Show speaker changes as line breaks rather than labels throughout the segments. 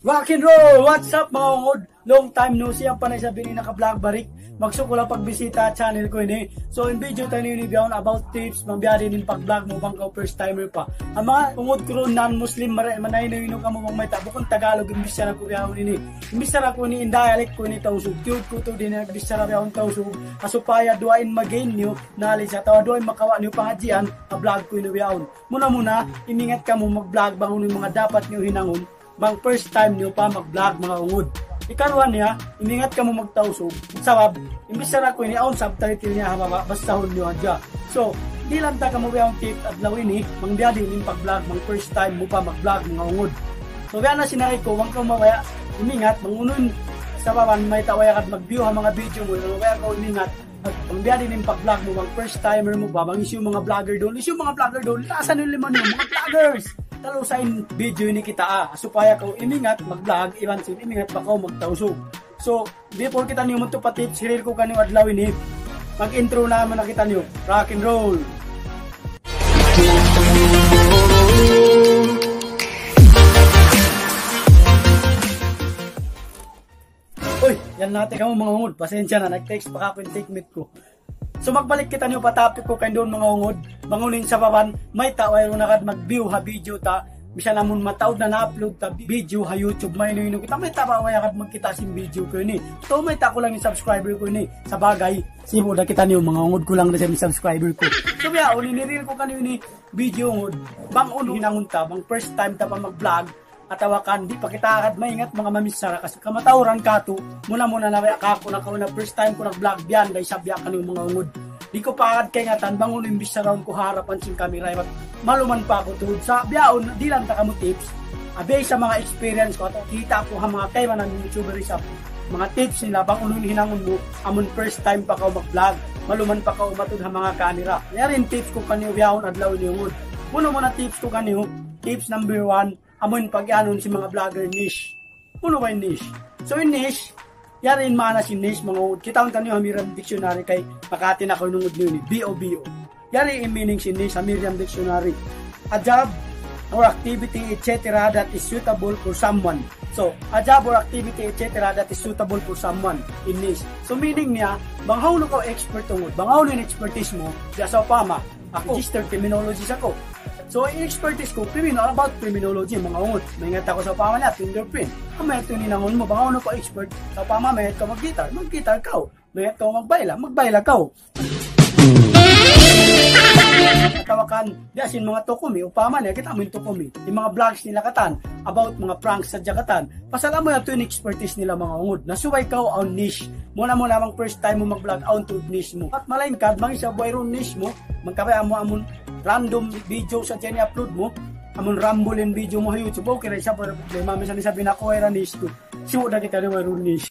Rock and roll! What's up mga ungod? Long time no see ang panay sabi ni naka-vlog barik. Magsuko lang pagbisita channel ko ini. So in video tayo ni biyaon about tips mambiyari nin pag-vlog mo bang ka first timer pa. Ang mga ungod ko non-muslim manay na yun ka mo bang may tabo kung Tagalog imbis na ko biyahon ini. Imbis na ko ni in dialect ko ni tausog. Tiyod ko to din nagbis na biyahon tausog. Asupaya duwain magain niyo sa tawa duwain makawa niyo pangadjian ka vlog ko ni biyahon. Muna muna imingat ka mo mag-vlog bang mga dapat niyo hinangon bang first time niyo pa mag-vlog mga ungod. Ikaruan niya, iningat ka mo magtausog. Sabab, imbis na ko ini aon subtitle niya hababa, basta hon niyo adya. So, di lang ta ka mo yung tip at lawin ni, mang biyadi ning pag-vlog, mang first time mo pa mag-vlog mga ungod. So, kaya na sinari ko, wang ka mawaya, iningat, mangunon sa baban, may tawaya kat mag-view ha mga video mo, mawaya ka iningat, at ang biyadi ning pag-vlog mo, mang first timer mo ba, mang issue mga vlogger doon, issue mga vlogger doon, laasan nyo liman mga vloggers! Talo video ni kita ah. Supaya ko imingat mag-vlog, iban sin imingat ba ko magtausog. So, before kita niyo mo patip, sirir ko kanyo adlaw ini. Mag-intro na mo nakita niyo. Rock and roll. Uy, yan natin kamo mga hungod. Pasensya na, nag-text pa ako yung take ko. So magbalik kita niyo patapik ko kay doon mga ungod. Mangunin sa baban, may taway ro nakad mag-view ha video ta. Bisa namon mataod na na-upload ta video ha YouTube may no kita may taba way akad magkita sim video ko ni. So may ta ko lang yung subscriber ko ni. Sa bagay, sibo na kita niyo mga ungod ko lang na sa subscriber ko. So biya uli ni ko kanyo ni video ungod. Bang uno hinangon ta, bang first time ta pa mag-vlog katawakan di pa kita agad maingat mga mamisara kasi kamatawran ka to. Muna muna na ako na kauna first time ko nag-vlog biyan dahil sabya ka ng mga ungod. Di ko pa agad kay ngatan bangon imbis sa ko harapan sing camera at maluman pa ako tuhod sa biyaon di lang ta kamo tips. Abe sa mga experience ko at kita ko ha mga kay man youtuber sa mga tips nila bang unong hinangon mo amon first time pa ka mag-vlog maluman pa ka umatud ha mga camera. Yarin tips ko kanyo biyaon adlaw ni ungod. Puno mo na tips ko kanyo. Tips number one amon pag-anon si mga vlogger niche. Uno ba yung niche? So yung niche, yari in mana si niche mga ud. Kita ang tanyo hamiram dictionary kay Makati na ko nungod niyo ni B-O-B-O. Yari in meaning si niche hamiram dictionary. A job or activity etc. that is suitable for someone. So, a job or activity etc. that is suitable for someone in niche. So meaning niya, banghaw no ko expert tungod, banghaw no expertise mo, diya sa pama, ako, registered criminologist ako. So, expertise ko, criminal about criminology, mga ungot. Maingat ako sa pama niya, fingerprint. Kung may ito ninangon mo, baka ano ko expert sa pama, may ito mag-guitar, mag-guitar ka. May ito magbayla, magbayla ka. Katawakan, di asin mga tukumi, upama niya, kita mo yung tukumi. Yung mga vlogs nila katan, about mga pranks sa jakatan. Pasala mo na ito yung expertise nila mga ungod. Nasuway ka on niche. Muna mo lamang first time mo mag-vlog on to niche mo. At malain ka, mga isa buhay niche mo, magkabay mo amon random video sa dyan upload mo, amon rambulin video mo sa YouTube, okay rin siya para problema. Minsan ni sabi na ko ay ranis ko. Siwo na kita mayroon niche.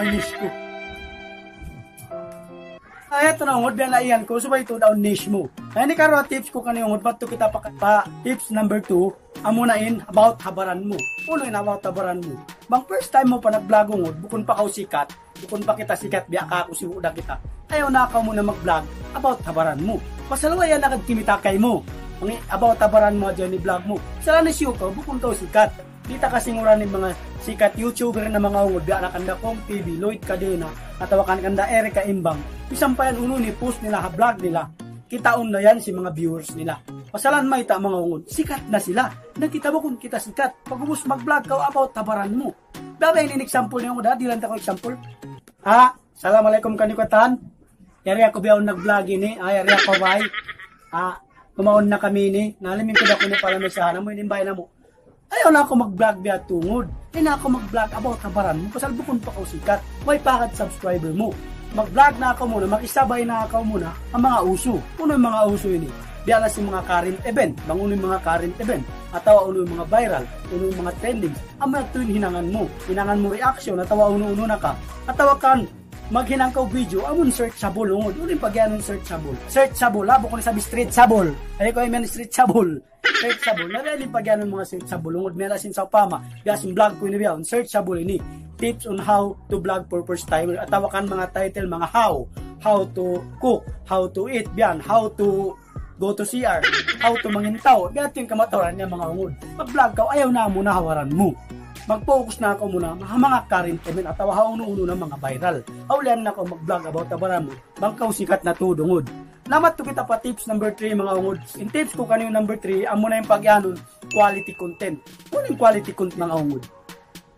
Niche ko. Ay, ito na, ngod na iyan ko, subay ito daw niche mo. Ay, ni karo tips ko kaniyong ngod, bato kita pa, pa tips number 2, amunain about habaran mo. Uno in about habaran mo. Bang first time mo pa nag-vlog ngod, bukon pa kau sikat, bukon pa kita sikat, biya ka ako si Uda kita. Ayaw na ka muna mag-vlog about habaran mo. Pasalawa yan nakagkimitakay mo. Ang about habaran mo dyan ni vlog mo. Sala ni siyo ka, bukon ka sikat. Kita kasi ngura ni mga sikat YouTuber na mga ungod, biya na kanda kong TV, Lloyd Cadena, at tawakan kanda Erika Imbang. Isang pa yan uno ni post nila, ha-vlog nila. Kitaon na yan si mga viewers nila. Pasalan may ta mga ungod, sikat na sila. Nakita mo kung kita sikat. Pag ubus mag-vlog ka about tabaran mo. Babay ni example niyo ko di lang ta ko example. Ha? Assalamualaikum kanikatan. Yari ako biyaw nag-vlog ini. Ay, yari ako bay. Ah, kumaon na kami ni. Nalamin ko na ko ni pala may sana mo, inimbay na mo. Ayaw na ako mag-vlog biya tungod. Ay na ako mag-vlog about kabaran mo. Pasal bukon pa ko sikat. May pakat subscriber mo. Mag-vlog na ako muna. Mag-isabay na ako muna ang mga uso. Uno yung mga uso ini. Diyan na si mga current event. Banguno yung mga current event. Atawa uno yung mga viral. Uno yung mga trendings. Ang mga hinangan mo. Hinangan mo reaction. Atawa uno-uno na ka. Atawa kan maghinang ka video, amon searchable ungod. Ulit pag yan searchable. Searchable, labo ko na sabi streetchable. Ay ko yung streetchable. Searchable. Nalali pag yan mga searchable ungod. Mera sin sa pama. Gasin vlog ko ini biyaw. Searchable ini. Tips on how to vlog for first time. At tawakan mga title, mga how. How to cook. How to eat. Biyan. How to go to CR, how to mangintaw, gato yung kamatawaran niya mga ungod. Mag-vlog ka, ayaw na mo na hawaran mo. Mag-focus na ako muna sa mga current event at tawa uno-uno ng mga viral. Aulian na ako mag-vlog about tabara mo, bangkaw sikat na tudungod. Namat to kita pa tips number 3 mga ungod. In tips ko kanino number 3, amo na yung pagyanon, quality content. Ano yung quality content mga ungod?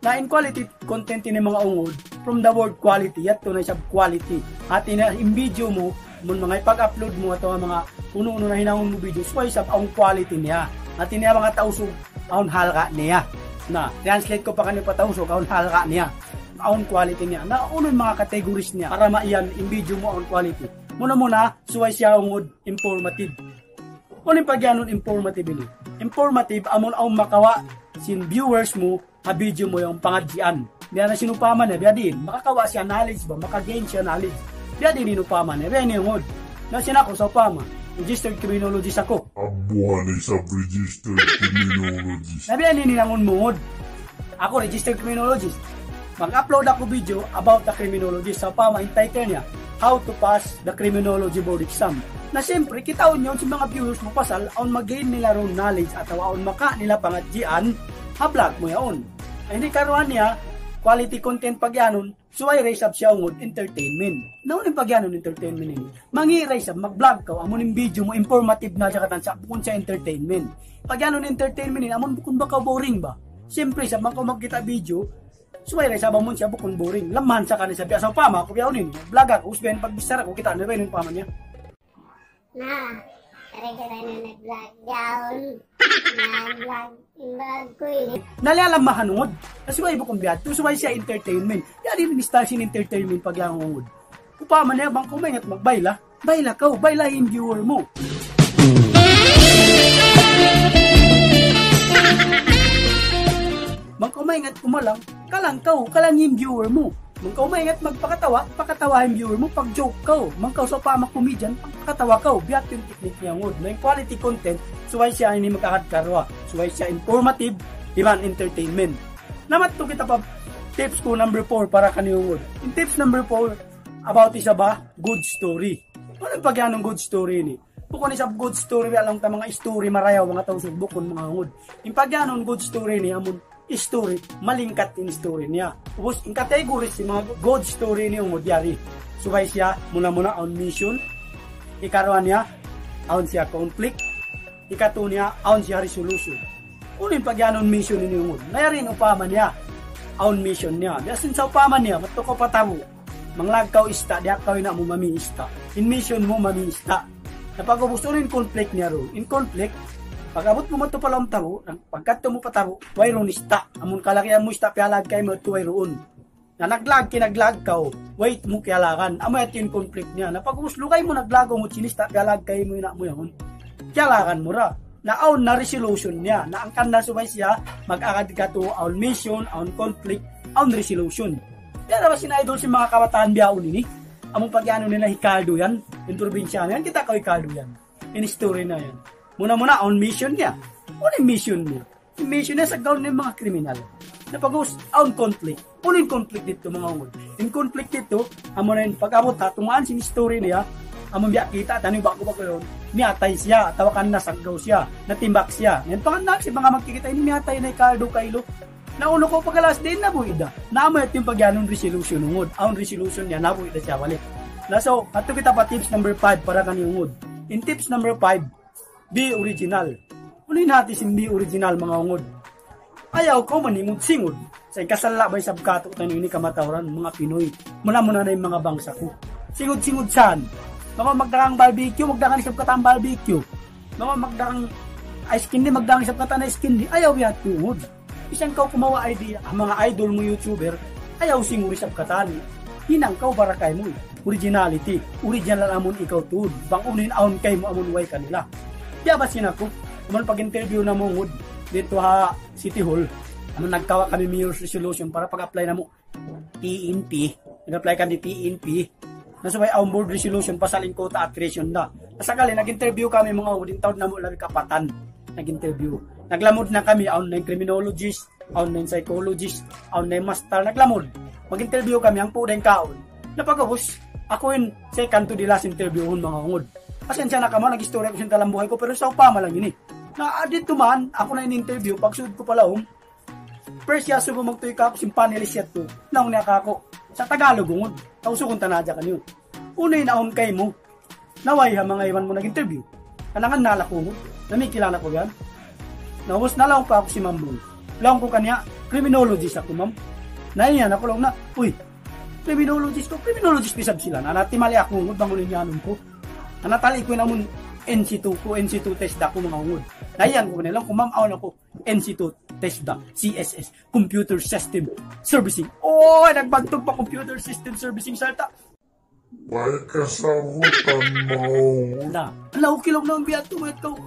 na in quality content ni mga ungod from the word quality at to na siya quality at ina in video mo mun mga ipag-upload mo ato mga uno-uno na hinahon mo video so sa ang quality niya at ina mga tausog aun halka niya na. Translate ko pa kanyo pa tausog aun halka niya. Aun quality niya. Na unon mga categories niya para maiyan in video mo aun quality. Muna muna suway siya ungod informative. Unin pagyanon informative ini. Informative amon ang makawa sin viewers mo ha video mo yung pangadjian. Biya na sinupaman na, biya din, makakawa siya knowledge ba, makagain siya knowledge. Biya din inupaman na, biya niyong Na sinako sa upama, registered criminologist ako.
Abuhan ay sub-registered criminologist.
Nabi ani nilangon mungod. Ako registered criminologist. Mag-upload ako video about the criminology sa pama in title niya, How to Pass the Criminology Board Exam. Na siyempre, kitaon nyo sa mga viewers mo pasal, aon mag-gain nila ron knowledge at aon maka nila pangadjian, ha-vlog mo yaon. Ay hindi karuan niya, quality content pagyanon, suway raise up siya ungod entertainment. Naunin pagyanon entertainment ini. Mangi raise up, mag-vlog ka, amon yung video mo, informative na siya katansa, bukun siya entertainment. Pagyanon entertainment ini, amon bukun baka boring ba? Siyempre, sa mga magkita video, suway raise up amon siya bukun boring. Laman sa kanisa, biya sa pama, ko yaon ini. Vlog ako, usbihan pagbisara ko, kita na ba yung pama niya?
Na, kare-kare na nag-vlog down. Nag-vlog, vlog ko yun.
Nalalang mahanungod. Tusuway siya entertainment. Yan din ni sin entertainment pag langungod. Upama na bang kumay at magbayla. Bayla ka, bayla yung viewer mo. Mang kumaingat kumalang, kalang ka, kalang yung viewer mo. Mang kumaingat magpakatawa, pakatawa yung viewer mo, pag joke ka, mang kaw sa pama comedian, pakatawa ka, biyat yung technique niya ngod. May quality content, suway siya hindi magkakadkarwa, suway siya informative, iban entertainment. Namat to kita pa tips ko number 4 para kaniyong In tips number 4, about isa ba, good story. Ano pag yan good story ni? Bukon isa good story, alam ta mga story marayaw, mga tao bukon mga ngod. In pag yan good story ni, amon story, malingkat in story niya. Tapos, in categories, si mga good story niya umudyari. Subay siya, muna-muna on mission. Ikaroan niya, on siya conflict. Ikato niya, on siya resolution. Unin pag yan on mission ni mo. Nayarin upama niya, on mission niya. Dasin sa upama niya, bato ko patabo. Manglagkaw ista, di akaw na mo mami ista. In mission mo mami ista. Napag-ubos in conflict niya ro. In conflict, pag abot mo mato pala taro, pagkat mo pataro, way ron ista. Amon kalaki mo ista pialag kay mo tuway roon. Na naglag kinaglag ka, wait mo kialagan. Amo at yung conflict niya. Na pag uslugay mo naglago mo chinista pialag kay mo na mo yun. Kialagan mo ra. Na aon na resolution niya. Na ang kanda sumay siya, mag-agad ka to aon mission, aon conflict, aon resolution. Kaya ba sina-idol si mga kabataan biyaon ini? Among pagyano nila Hikaldo yan, yung probinsya yan, kita ka Hikaldo yan. In story na yan. Muna-muna, on mission niya. Ano yung mission niya? Yung mission niya sa gawin ng mga kriminal. Na pag on conflict. Ano yung conflict dito mga ungod? In conflict dito, amo na yun, pag-abot ha, tumaan sin story niya, amo biya kita, tanong ba ko ba ko yun? Niatay siya, tawakan na saggaw siya, natimbak siya. Yan panganak si mga magkikita, ini niatay na ikaldo kailo. Nauno ko pagkalas din na buida. Naamay at yung pagyanong resolution ungod. Ang resolution niya, nabuida siya. Na so, ato kita pa tips number 5 para kaniyungod. In tips number 5, be original. Unin natin si be original mga ungod. Ayaw ko manimod singod. Sa ikasala bay sa bkato tayo ni kamatawran mga Pinoy. Muna muna na yung mga bangsa ko. Singod-singod saan? Mga magdarang barbecue, magdarang isap katang barbecue. Mga magdarang ice candy, magdarang isap katang ice candy. Ayaw yan tungod. Isang kau kumawa idea, ang mga idol mo YouTuber, ayaw singuri sa katan. Hinang kau barakay mo. Originality. Original amon ikaw tuod. Bang unin aon kay mo amon way kanila. Kaya ba sinako? Kuman pag-interview na mo ngud dito ha City Hall. Ano nagkawa kami mayor's resolution para pag-apply na mo TNP. Nag-apply kami TNP. Nasabay ang board resolution pasalin ko ta accretion na. Nasakali nag-interview kami mga udin taon na mo labi kapatan. Nag-interview. Naglamod na kami online criminologist, online psychologist, online master. Naglamod. Mag-interview kami ang pudeng kaon. Napagabos, ako yun second to the last interview mga ungod. Pasensya na ka mo, nag-istorya ko sa talang buhay ko, pero sa upama lang yun eh. Na dito man, ako na in-interview, pag sud ko pala um, first yaso mo magtuy ka, simpanelis yat to, naong niya ka ako. Sa Tagalog, ungod, tauso kong tanadya ka niyo. Unay naon kay mo, naway ha mga iwan mo nag-interview. Kanangan nalakungod, namikilala ko yan. Naubos na lang pa ako si Ma'am Boy. Lang ko kanya, criminologist ako ma'am. Naiyan ako lang na, uy, criminologist ko, criminologist bisab sila. Nanati mali ako ungod, bangunin niya ko. Nanatali ko na mun NC2 ko, NC2 test da ko mga ungod. Naiyan ko nila, kung ma'am aon ako, NC2 test da, CSS, Computer System Servicing. Oh, nagbantog pa Computer System Servicing salta.
May kasagutan mo.
Na, alaw kilong na ang biya tumayat ko.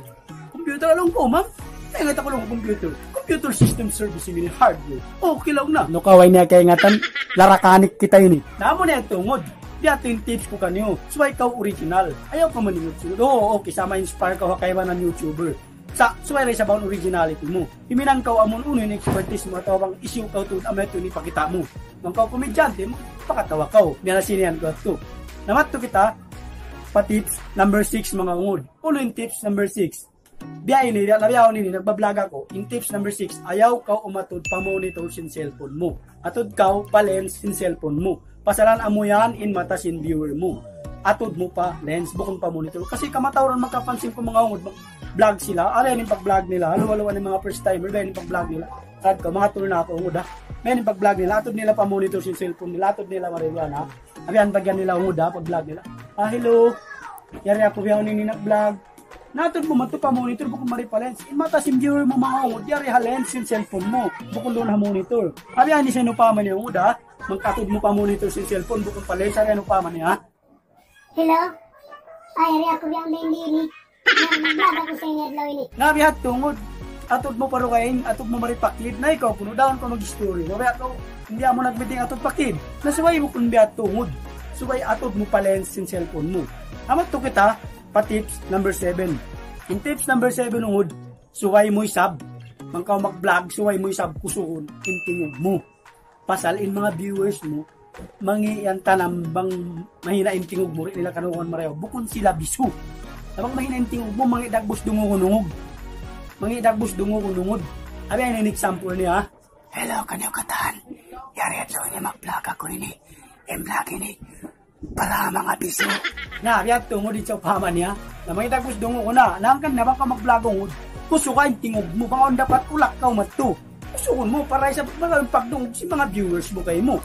Computer along ko, ma'am. Kaya nga ako lang computer. Computer system servicing in hardware. Okay lang na. No kaway niya kay ngatan, larakanik kita ini. Namo na yung tungod. Di yung tips ko kanyo. So ikaw original. Ayaw ka maningod sunod. Oo, okay. Sama inspire ka kay ng YouTuber. Sa suway sa baon originality mo. Himinang ka amon uno yung expertise mo at bang issue ka ito amet ni pakita mo. Nang ka komedyante mo, pakatawa ka. Yan na sinihan ko ito. Namat to kita, pa tips number 6 mga ungod. Uno yung tips number 6 biyahe ni nabiyaw ni nagbablog ako in tips number 6 ayaw ka umatod pa monitor sin cellphone mo atod ka pa lens sin cellphone mo pasalan amo yan in mata sin viewer mo. Atod mo pa lens bukod pa monitor. Kasi kamatawran magkapansin ko mga ungod vlog sila. Ara yung pag-vlog nila. Halo-halo ng mga first timer ba yung pag-vlog nila. Sad ko mga tool na ako ungod ha may yung pag-vlog nila. Atod nila pa monitor sin cellphone nila. Atod nila mariluan ha abiyan bagyan nila ungod ha pag-vlog nila. Ah hello. Yari ako biyaw ni nag-vlog Natod mo mato pa monitor bukod maripa lens. Imata sim viewer mo mga ungod, yari ha lens yung cellphone mo. Bukod doon ha monitor. Abi ani sa pa man yung uda, magkatod mo pa monitor sa cellphone bukod pa lens, ari ano pa man niya.
Hello? Ay, ari ako biyang din. Nagbaga ko sa inyo adlaw ini.
Nabi hat tungod. Atod mo paro kain, atod mo maripakid na ikaw kuno daon ko mag-story. Nabi ako, hindi mo nagmeeting atod pakid. Nasuway mo kun biya tungod. Suway atod mo pa lens yung cellphone mo. Amat to kita, pa tips number 7. In tips number 7 ungod, suway mo sub. Mangkaw mag-vlog, suway mo sub kusuon, intingog mo. Pasal in mga viewers mo, mangi yan tanam bang mahina intingog mo nila kanuhan mareho. Bukon sila bisu. Abang mahina intingog mo, mangi dagbos dungo-unungog. Mangi dagbos dungo-unungod. Abi ay an example niya. Hello, kanyo katan. Yari at ni mag-vlog ako ini. M-vlog ini para mga biso. Na, biyak tungo di sa paman niya. Na may tagos dungo ko na. Nangkan na baka ka yung tingog mo. Baka dapat ulak ka umato. Kusuon mo para sa mga pagdungog si mga viewers mo kay mo.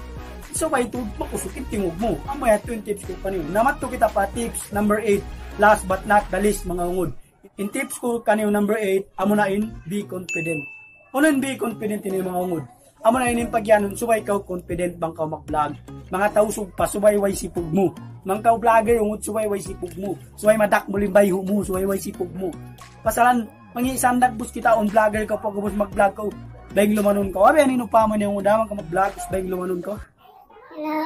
So kay ito, makusok yung tingog mo. Ang mga 20 tips ko kanino. Namat to kita pa tips number 8. Last but not the least mga ungod. In tips ko kanino number 8, amo in, be confident. Unan be confident ini mga ungod Amo na ining pagyanon, subay ka confident bang ka mag-vlog. Mga tausog pa, subay way sipog mo. Mang ka vlogger, ungot subay way sipog mo. Subay madak mo limbay mo, subay way sipog mo. Pasalan, mangi isang nagbus kita on vlogger ka pag mag-vlog ka. Bayang lumanon ka. Abi, anino pa man yung udaman ka mag-vlog, bayang lumanon ka.
Hello?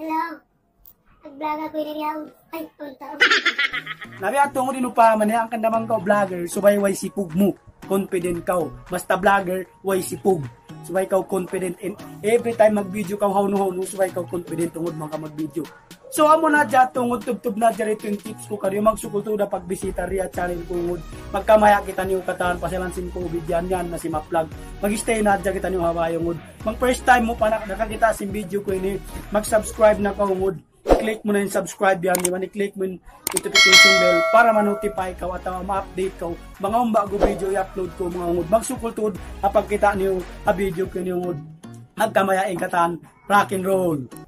Hello? Nag-vlog ako yun niya. Ay, punta.
Nabi ato mo din pa man ang kandamang ka vlogger, subay way sipog mo confident ka. Basta vlogger, way sipog. Subay ka confident in every time mag-video ka hawno-hawno, subay ka confident tungod man ka mag-video. So amo na dya tungod tubtub na dya ito yung tips ko kanyo magsukul to na pagbisita riya channel tungod magkamaya kita niyo kataan pasilan sin COVID yan na si Maplag. Mag-stay na dya kita niyo hawayong ud mag first time mo pa na, nakakita sin video ko ini mag-subscribe na ka ungod i-click mo na yung subscribe yan, di ba? I-click mo yung notification bell para ma-notify ka at uh, ma-update ka. Mga um bago video i-upload ko mga ungod. Magsukol tuod kapag kita niyo a video ko niyo ungod. Magkamayain katan, rock and roll.